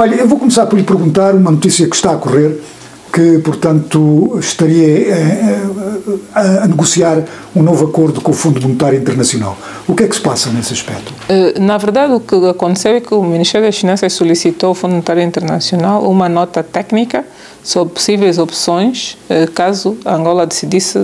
Olha, eu vou começar por lhe perguntar uma notícia que está a correr, que, portanto, estaria eh, a, a, negociar um novo acordo com o Fundo Monetário Internacional. O que é que se passa nesse aspecto? Eh, na verdade, o que aconteceu é que o Ministério das Finanças solicitou ao Fundo Monetário Internacional uma nota técnica sobre possíveis opções eh, caso a Angola decidisse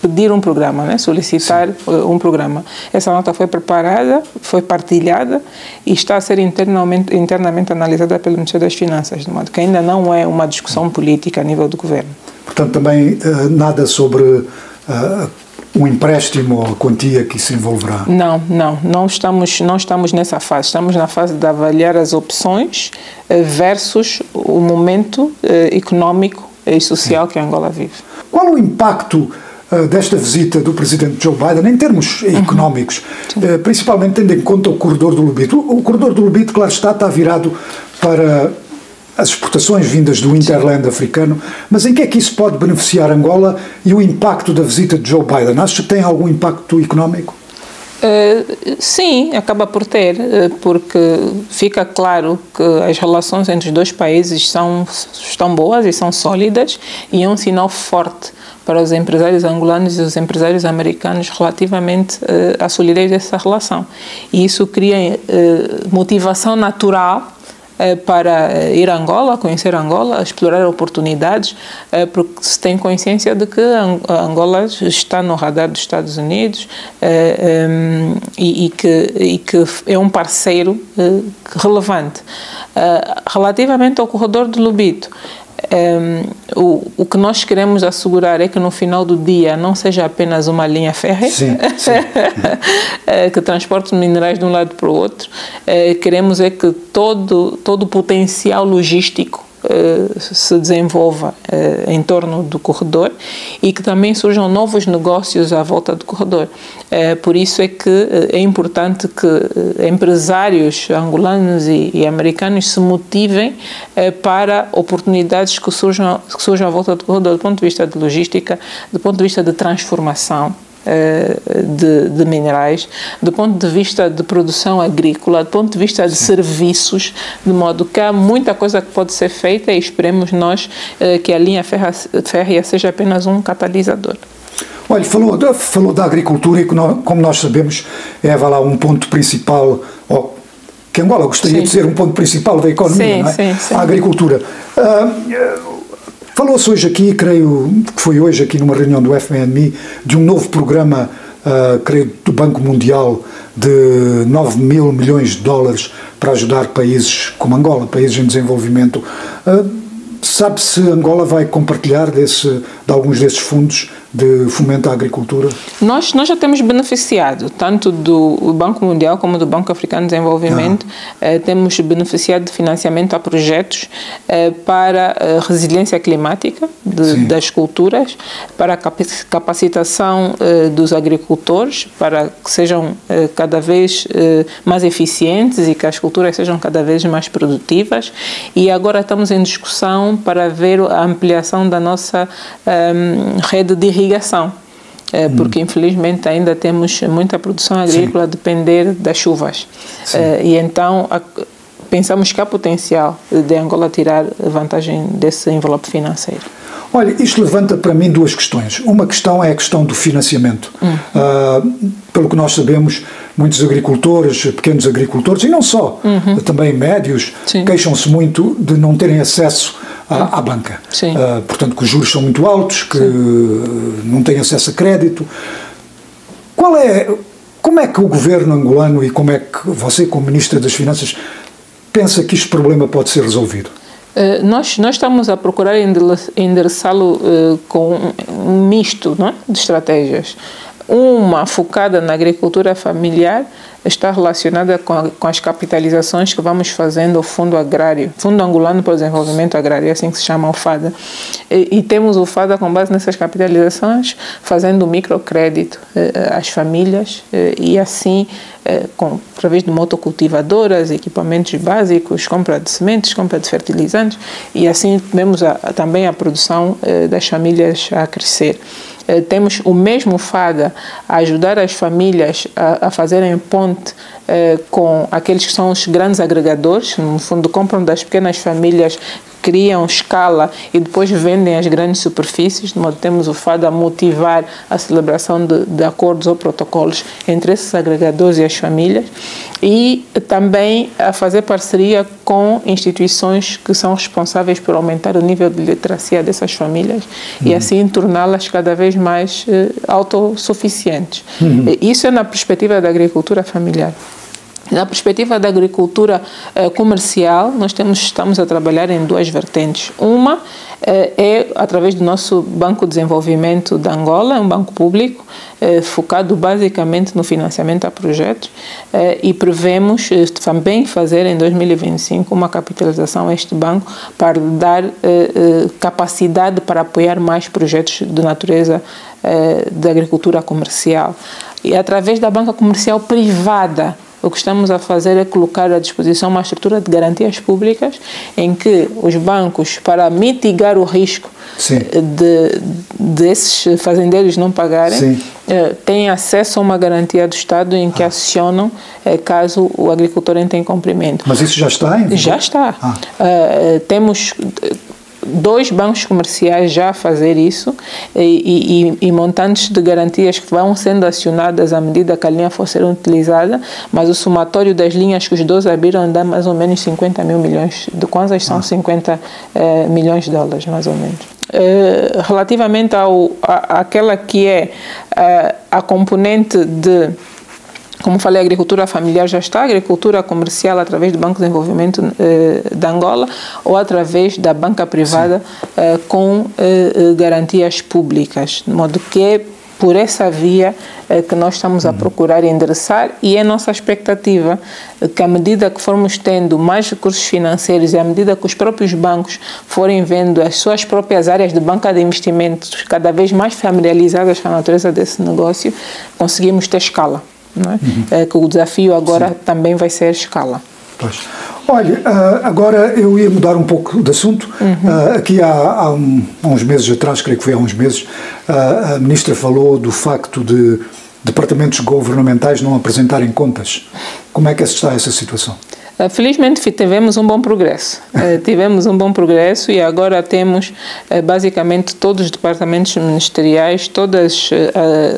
pedir um programa, né? solicitar Sim. um programa. Essa nota foi preparada, foi partilhada e está a ser internamente, internamente analisada pelo Ministério das Finanças, de modo que ainda não é uma discussão política a nível do governo. Portanto, também uh, nada sobre uh, um empréstimo ou a quantia que se envolverá? Não, não, não estamos, não estamos nessa fase. Estamos na fase de avaliar as opções versus o momento económico e social Sim. que a Angola vive. Qual o impacto eh, desta visita do presidente Joe Biden em termos uhum. económicos, uh, principalmente tendo em conta o corredor do Lubito. O, corredor do Lubito, claro está, está virado para as exportações vindas do Interland africano, mas em que é que isso pode beneficiar Angola e o impacto da visita de Joe Biden? Acha que tem algum impacto económico? Uh, sim, acaba por ter, porque fica claro que as relações entre os dois países são, estão boas e são sólidas e é um sinal forte para os empresários angolanos e os empresários americanos relativamente uh, à solidez dessa relação. E isso cria uh, motivação natural uh, para ir a Angola, conhecer Angola, explorar oportunidades, porque se tem consciência de que Angola está no radar dos Estados Unidos e, que, é um parceiro relevante. relativamente ao corredor de Lubito, um, o, o que nós queremos assegurar é que no final do dia não seja apenas uma linha férrea sim, sim. Eh, que transporte minerais de um lado para o outro. Uh, queremos é que todo, todo o potencial logístico eh, se desenvolva uh, em torno do corredor e que também surjam novos negócios à volta do corredor. Uh, por isso é que é importante que empresários angolanos e, americanos se motivem para oportunidades que surjam, que surjam à volta do corredor, do ponto de vista de logística, do ponto de vista de transformação eh, de, de, minerais, do ponto de vista de produção agrícola, do ponto de vista de Sim. serviços, de modo que há muita coisa que pode ser feita e esperemos nós eh, que a linha férrea seja apenas um catalisador. Olha, falou, falou da agricultura e como nós sabemos é lá um ponto principal, ou que Angola gostaria sim. de ser um ponto principal da economia, sim, não é? Sim, sim. A agricultura. Uh, Falou-se hoje aqui, creio que foi hoje aqui numa reunião do FMI, de um novo programa, uh, creio, do Banco Mundial de 9 mil milhões de dólares para ajudar países como Angola, países em desenvolvimento. Uh, Sabe se Angola vai compartilhar desse, de alguns desses fundos de fomento à agricultura? Nós, nós já temos beneficiado, tanto do Banco Mundial como do Banco Africano de Desenvolvimento, ah. eh, temos beneficiado de financiamento a projetos eh, para a resiliência climática de, das culturas, para a capacitação eh, dos agricultores, para que sejam eh, cada vez eh, mais eficientes e que as culturas sejam cada vez mais produtivas. E agora estamos em discussão para ver a ampliação da nossa um, rede de irrigação. É, porque infelizmente ainda temos muita produção agrícola a depender das chuvas. É, e então a, pensamos que há potencial de Angola tirar vantagem desse envelope financeiro. Olha, isto levanta para mim duas questões. Uma questão é a questão do financiamento. Hum. Uh, pelo que nós sabemos, muitos agricultores, pequenos agricultores, e não só, uhum. também médios, queixam-se muito de não terem acesso à, à banca. Uh, portanto, que os juros são muito altos, que Sim. não têm acesso a crédito. Qual é, como é que o governo angolano e como é que você, como Ministra das Finanças, pensa que este problema pode ser resolvido? Uh, nós, nós estamos a procurar endereçá-lo uh, com um misto é, de estratégias. Uma focada na agricultura familiar está relacionada com, a, com, as capitalizações que vamos fazendo ao Fundo Agrário, Fundo Angolano para o Desenvolvimento Agrário, é assim que se chama o FADA. E, e temos o FADA com base nessas capitalizações, fazendo microcrédito eh, às famílias eh, e assim, eh, com, através de motocultivadoras, equipamentos básicos, compra de sementes, compra de fertilizantes e assim vemos a, também a produção eh, das famílias a crescer. Eh, temos o mesmo FADA a ajudar as famílias a, a fazerem ponte com aqueles que são os grandes agregadores, no fundo compram das pequenas famílias criam escala e depois vendem as grandes superfícies, de modo que temos o FAD a motivar a celebração de, de acordos ou protocolos entre esses agregadores e as famílias e também a fazer parceria com instituições que são responsáveis por aumentar o nível de literacia dessas famílias uhum. e assim torná-las cada vez mais uh, autossuficientes. Uhum. Isso é na perspectiva da agricultura familiar. Na perspectiva da agricultura eh, comercial, nós temos, estamos a trabalhar em duas vertentes. Uma eh, é através do nosso Banco de Desenvolvimento da Angola, um banco público, eh, focado basicamente no financiamento a projetos, eh, e prevemos eh, também fazer em 2025 uma capitalização a este banco para dar eh, capacidade para apoiar mais projetos de natureza de agricultura comercial. E através da banca comercial privada, o que estamos a fazer é colocar à disposição uma estrutura de garantias públicas em que os bancos, para mitigar o risco de desses fazendeiros não pagarem, eh, têm acesso a uma garantia do Estado em que ah. acionam eh, caso o agricultor entre em cumprimento. Mas isso já está? Em já está. Ah. Uh, temos dois bancos comerciais já a fazer isso e, e, e, montantes de garantias que vão sendo acionadas à medida que a linha for ser utilizada, mas o somatório das linhas que os dois abriram dá mais ou menos 50 mil milhões de kwanzas, são 50 eh, milhões de dólares, mais ou menos. Uh, relativamente ao, a, àquela que é uh, a componente de como falei, a agricultura familiar já está, a agricultura comercial através do Banco de Desenvolvimento eh, de Angola ou através da banca privada eh, com eh, eh, garantias públicas, de modo que é por essa via eh, que nós estamos a procurar endereçar e é nossa expectativa que à medida que formos tendo mais recursos financeiros e à medida que os próprios bancos forem vendo as suas próprias áreas de banca de investimentos cada vez mais familiarizadas com a natureza desse negócio, conseguimos ter escala. É? Uhum. é que o desafio agora Sim. também vai ser a escala. Pois. Olha, ah, agora eu ia mudar um pouco de assunto. Uhum. Ah, aqui há, há, uns meses atrás, creio que foi há uns meses, ah, a Ministra falou do facto de departamentos governamentais não apresentarem contas. Como é que está essa situação? Felizmente tivemos um bom progresso. tivemos um bom progresso e agora temos basicamente todos os departamentos ministeriais, todas,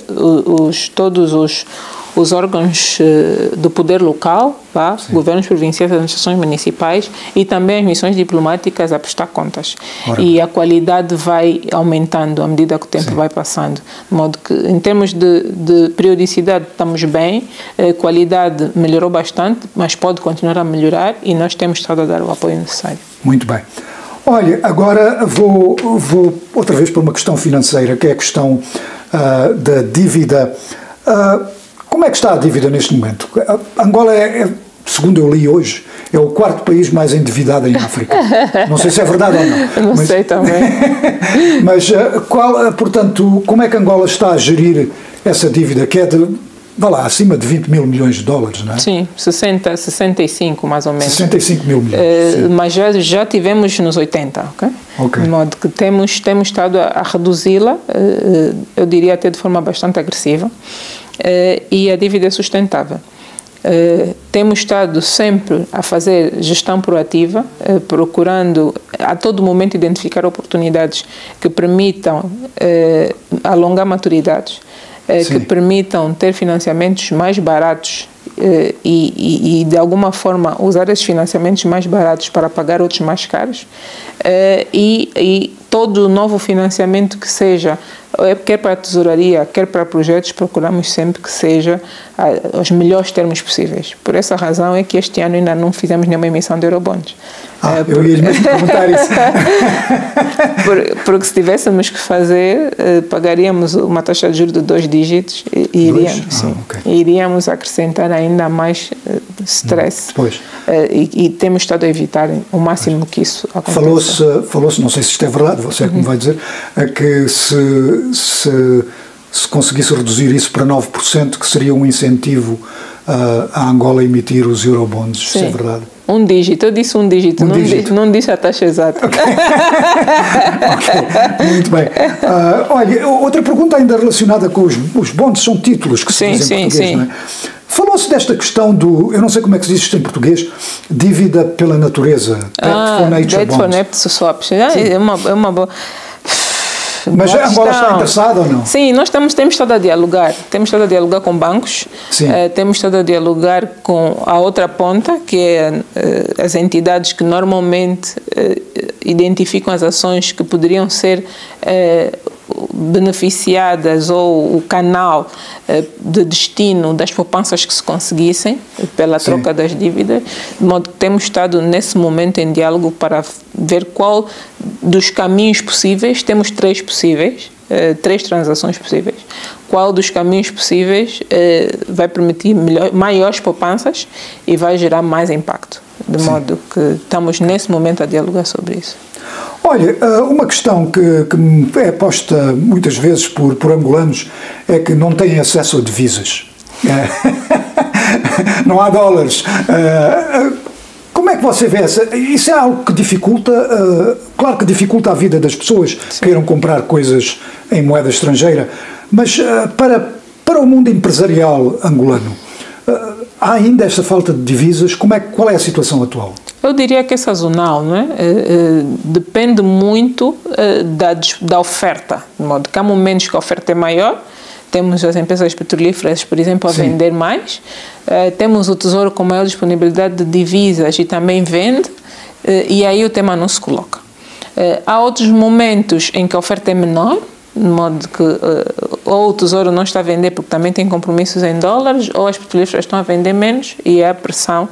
os, todos os os órgãos eh, do poder local, tá? governos provinciais, administrações municipais e também as missões diplomáticas a prestar contas. Ora. E a qualidade vai aumentando à medida que o tempo Sim. vai passando. De modo que, em termos de, de periodicidade, estamos bem, a qualidade melhorou bastante, mas pode continuar a melhorar e nós temos estado a dar o apoio necessário. Muito bem. Olha, agora vou, vou outra vez para uma questão financeira, que é a questão uh, da dívida. Uh, como é que está a dívida neste momento? Angola é, é segundo eu li hoje, é o quarto país mais endividado em África. Não sei se é verdade ou não. Não mas, sei também. mas, eh, qual, eh, portanto, como é que Angola está a gerir essa dívida que é de, vá lá, acima de 20 mil milhões de dólares, não é? Sim, 60, 65 mais ou menos. 65 mil milhões. Uh, mas já, já tivemos nos 80, ok? Ok. De modo que temos, temos estado a, a reduzi-la, eu diria até de forma bastante agressiva. Eh, e a dívida é sustentável. Uh, temos estado sempre a fazer gestão proativa, uh, procurando a todo momento identificar oportunidades que permitam uh, alongar maturidades, que permitam ter financiamentos mais baratos e, e, e, de alguma forma usar esses financiamentos mais baratos para pagar outros mais caros e, e todo novo financiamento que seja quer para a tesouraria, quer para projetos, procuramos sempre que seja ah, os melhores termos possíveis. Por essa razão é que este ano ainda não fizemos nenhuma emissão de eurobonds. Ah, é, eu ia mesmo perguntar isso. porque se tivéssemos que fazer, eh, pagaríamos uma taxa de juros de dois dígitos e, iríamos, ah, okay. iríamos acrescentar ainda mais eh, stress. Pois. Eh, e, e, temos estado a evitar o máximo pois. que isso aconteça. Falou-se, falou não sei se isto é verdade, você é que me vai dizer, é que se, se, se conseguisse reduzir isso para 9%, que seria um incentivo uh, a Angola emitir os eurobonds, Sim. isso é verdade? Um dígito, eu disse um dígito, um não, dígito. Disse, não disse a taxa exata. Ok, okay. muito bem. Uh, olha, outra pergunta ainda relacionada com os, os bonds, são títulos que se sim, dizem em português, sim. não é? Falou-se desta questão do, eu não sei como é que se diz isto em português, dívida pela natureza. Debt ah, for nature debt for nature swaps. É uma, é uma boa. Mas a Angola está interessada ou não? Sim, nós temos, temos estado a dialogar. Temos estado a dialogar com bancos, uh, temos estado a dialogar com a outra ponta, que é uh, as entidades que normalmente uh, identificam as ações que poderiam ser beneficiadas ou o canal de destino das poupanças que se conseguissem pela Sim. troca das dívidas, de modo que temos estado nesse momento em diálogo para ver qual dos caminhos possíveis, temos três possíveis, uh, três transações possíveis, qual dos caminhos possíveis vai permitir melhor, maiores poupanças e vai gerar mais impacto. De Sim. modo que estamos nesse momento a dialogar sobre isso. Olha, eh, uma questão que, que é posta muitas vezes por, por angolanos é que não têm acesso a divisas. não há dólares. Como é que você vê essa? Isso é algo que dificulta, claro que dificulta a vida das pessoas que queiram comprar coisas em moeda estrangeira, mas para, para o mundo empresarial angolano, há ainda esta falta de divisas? Como é, qual é a situação atual? Eu diria que é sazonal, não é? depende muito da, da oferta, de modo que há momentos que a oferta é maior, temos as empresas petrolíferas, por exemplo, a Sim. vender mais. Temos o Tesouro com maior disponibilidade de divisas e também vende, e aí o tema não se coloca. Há outros momentos em que a oferta é menor, de modo que ou o Tesouro não está a vender porque também tem compromissos em dólares, ou as petrolíferas estão a vender menos e a pressão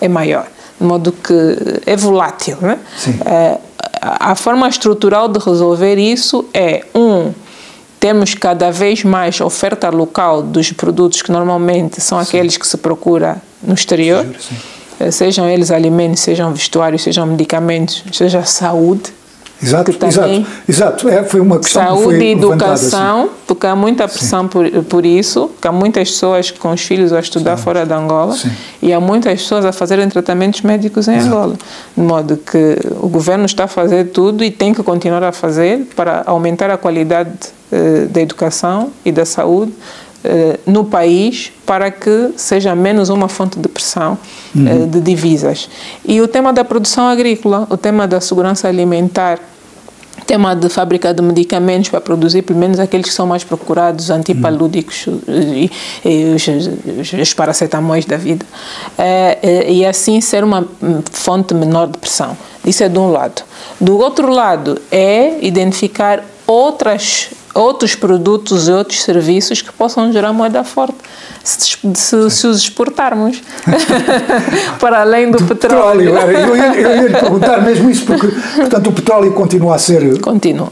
é maior. De modo que é volátil. Né? a forma estrutural de resolver isso é, um, temos cada vez mais oferta local dos produtos que normalmente são sim. aqueles que se procura no exterior. Eh, sejam eles alimentos, sejam vestuários, sejam medicamentos, seja saúde. Exato, exato, exato. É, foi uma questão Saúde que foi e educação, assim. porque há muita pressão por, por isso, que há muitas pessoas com os filhos a estudar Sim. fora de Angola Sim. e há muitas pessoas a fazerem tratamentos médicos em exato. Angola. De modo que o governo está a fazer tudo e tem que continuar a fazer para aumentar a qualidade eh, da educação e da saúde no país para que seja menos uma fonte de pressão eh, uhum. de divisas. E o tema da produção agrícola, o tema da segurança alimentar, o tema de fábrica de medicamentos para produzir pelo menos aqueles que são mais procurados, antipalúdicos uhum. e, e os, os, paracetamóis da vida, e assim ser uma hum, fonte menor de pressão. Isso é de um lado. Do outro lado é identificar outras outros produtos e outros serviços que possam gerar moeda forte se, se, se os exportarmos para além do, do petróleo. petróleo. Eu, ia, eu ia lhe perguntar mesmo isso, porque portanto, o petróleo continua a ser continua.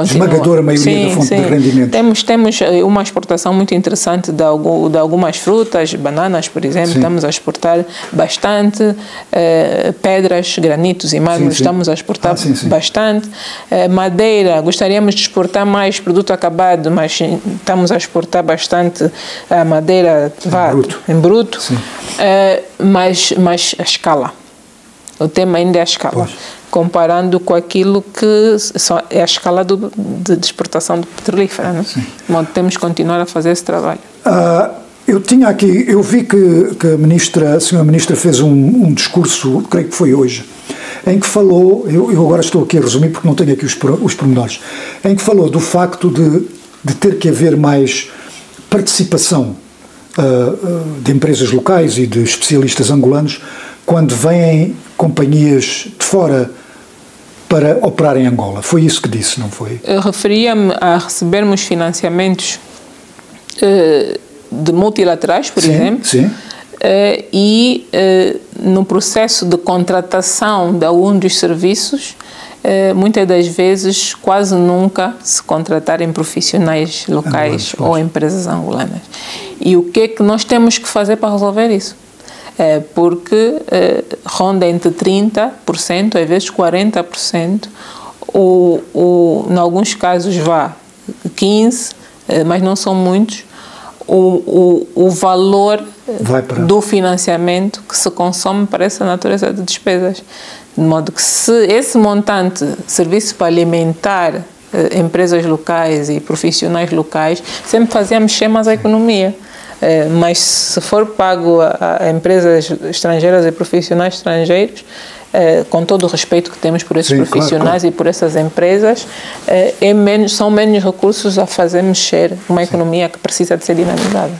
A esmagadora maioria sim, da fonte sim. de rendimento. Temos, temos eh, uma exportação muito interessante de, algum, de algumas frutas, bananas, por exemplo, sim. estamos a exportar bastante, eh, pedras, granitos e mármores, estamos a exportar ah, bastante. Eh, madeira, gostaríamos de exportar mais produto acabado, mas estamos a exportar bastante a madeira vá, em bruto, em bruto uh, mas, mas a escala. O tema ainda é a escala. Pois. Comparando com aquilo que é a escala do, de, de exportação de petrolífera. Né? Bom, temos que continuar a fazer esse trabalho. Uh, eu tinha aqui, eu vi que, que a, ministra, a senhora ministra fez um, um discurso, creio que foi hoje, em que falou, eu, eu, agora estou aqui a resumir porque não tenho aqui os, os pormenores, em que falou do facto de, de ter que haver mais participação uh, de empresas locais e de especialistas angolanos quando vêm companhias de fora para operar em Angola. Foi isso que disse, não foi? Referia-me a recebermos financiamentos uh, de multilaterais, por sim, exemplo. Sim Uh, e uh, no processo de contratação de algum dos serviços, muitas das vezes, quase nunca se contratarem profissionais locais ou empresas angolanas. E o que é que nós temos que fazer para resolver isso? Porque ronda entre 30%, às vezes 40%, ou, ou em alguns casos vá 15%, mas não são muitos, o, o, o valor do financiamento que se consome para essa natureza de despesas. De modo que se esse montante servisse para alimentar eh, empresas locais e profissionais locais, sempre fazíamos mexer mais a economia. Eh, mas se for pago a, a empresas estrangeiras e profissionais estrangeiros, eh, com todo o respeito que temos por esses Sim, profissionais claro, claro. e por essas empresas, eh, é menos, são menos recursos a fazer mexer uma economia que precisa de ser dinamizada.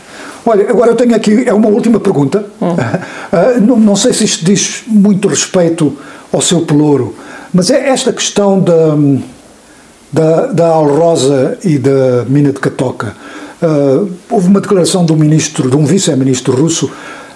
Olha, agora eu tenho aqui, é uma última pergunta. Hum. Uh, não, não, sei se isto diz muito respeito ao seu pelouro, mas é esta questão da, da, da Alrosa e da mina de Catoca. Uh, houve uma declaração do ministro, de um vice-ministro russo,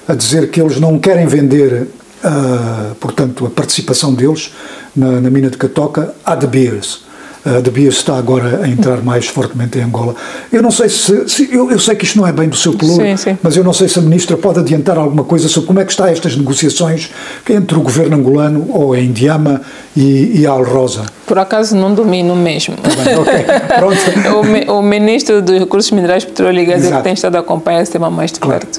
a dizer que eles não querem vender, uh, portanto, a participação deles na, na mina de Catoca a De Beers. Uh, de Beers está agora a entrar mais fortemente em Angola. Eu não sei se, se eu, eu, sei que isto não é bem do seu pelouro, mas eu não sei se a ministra pode adiantar alguma coisa sobre como é que está estas negociações entre o governo angolano ou a Indiama e, e a Alrosa. Por acaso não domino mesmo. Tá bem, okay. O, o, ministro dos Recursos Minerais, Petróleo e Gás é que tem estado a acompanhar esse tema mais de claro. perto.